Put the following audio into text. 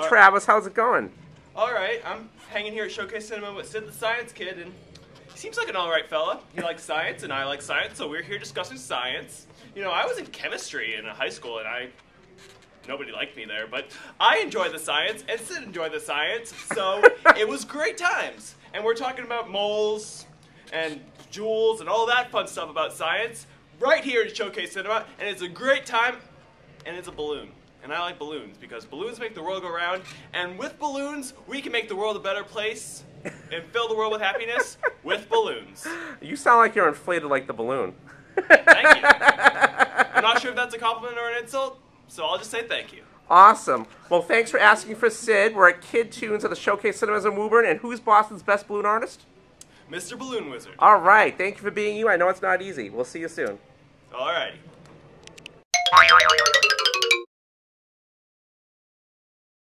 Hey. Travis, how's it going? All right, I'm hanging here at Showcase Cinema with Sid the Science Kid, and he seems like an all right fella. He likes science, and I like science, so we're here discussing science. You know, I was in chemistry in high school, and I nobody liked me there, but I enjoy the science, and Sid enjoyed the science, so it was great times. And we're talking about moles and joules and all that fun stuff about science right here at Showcase Cinema, and it's a great time, and it's a balloon. And I like balloons because balloons make the world go round, and with balloons, we can make the world a better place and fill the world with happiness with balloons. You sound like you're inflated like the balloon. Thank you. I'm not sure if that's a compliment or an insult, so I'll just say thank you. Awesome. Well, thanks for asking for Sid. We're at Kidtoons at the Showcase Cinemas in Woburn. And who's Boston's best balloon artist? Mr. Balloon Wizard. All right. Thank you for being you. I know it's not easy. We'll see you soon. Alrighty.